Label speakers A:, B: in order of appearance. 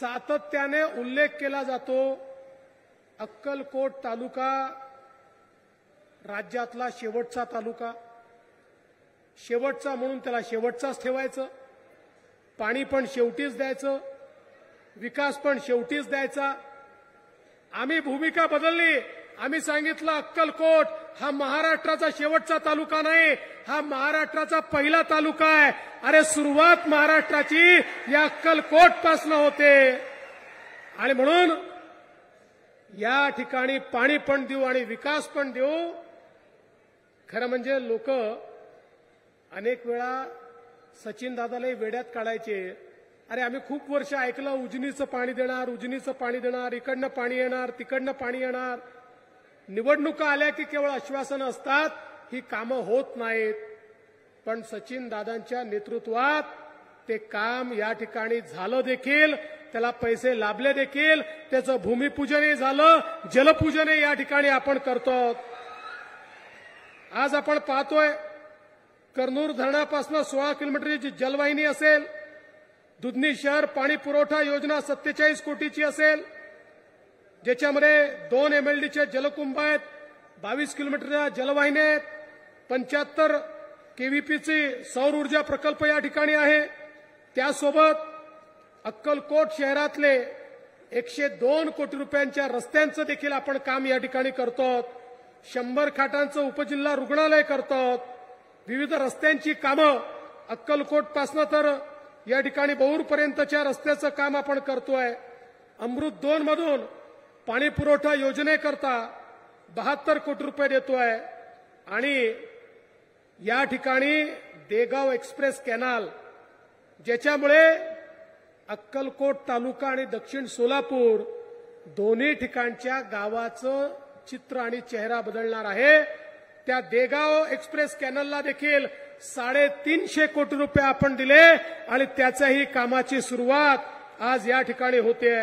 A: सातत्याने उल्लेख केला जातो अक्कलकोट तालुका राज्यातला शेवटचा तालुका. शेवटचा म्हणून त्याला शेवटचाच ठेवायचं. पाणी पण शेवटीच द्यायचं. विकास पण शेवटीच द्यायचा. आम्ही भूमिका बदलली. आम्ही सांगितलं अक्कलकोट हा महाराष्ट्राचा शेवटचा तालुका नाही हा महाराष्ट्राचा पहिला तालुका आहे. अरे सुरुवात महाराष्ट्राची या अक्कलकोट पासनं होते. आणि म्हणून या ठिकाणी पाणी पण देऊ आणि विकास पण देऊ खरं म्हणजे लोक अनेक वेळा सचिन दादालाही वेड्यात काढायचे. अरे आम्ही खूप वर्ष ऐकलं उजनीचं पाणी देणार उजनीचं पाणी देणार इकडनं पाणी येणार तिकडनं पाणी येणार. निवडणुका आल्या की केवळ आश्वासनं असतात ही कामं होत नाहीत. पण सचिन दादांच्या नेतृत्वात ते काम या ठिकाणी झालं देखील त्याला पैसे लाभले देखील त्याचं भूमिपूजनही झालं जलपूजनही या ठिकाणी आपण करतो आज आपण पाहतोय कर्नूर धरणापासून सोळा किलोमीटरची जलवाहिनी असेल दुधनी शहर पाणी पुरवठा योजना सत्तेचाळीस कोटीची असेल ज्याच्यामध्ये दोन एमएलडीचे जलकुंभ आहेत बावीस किलोमीटरच्या जलवाहिन्या आहेत पंच्याहत्तर केव्हीपीची सौर ऊर्जा प्रकल्प या ठिकाणी आहे. त्यासोबत अक्कलकोट शहरातले एकशे दोन कोटी रुपयांच्या रस्त्यांचं देखील आपण काम या ठिकाणी करतो शंभर खाटांचं उपजिल्हा रुग्णालय करतो विविध रस्त्यांची कामं अक्कलकोटपासनं तर या ठिकाणी बहुरपर्यंतच्या रस्त्याचं काम आपण करतोय. अमृत दोन मधून पाणी पुरवठा योजनेकरता बहात्तर कोटी रुपये देतोय आणि या ठिकाणी देगाव एक्सप्रेस कॅनाल ज्याच्यामुळे अक्कलकोट तालुका आणि दक्षिण सोलापूर दोन्ही ठिकाणच्या गावाचं चित्र आणि चेहरा बदलणार आहे. त्या देगाव एक्सप्रेस कॅनलला देखील साडेतीनशे कोटी रुपये आपण दिले आणि त्याच्याही कामाची सुरुवात आज या ठिकाणी होते.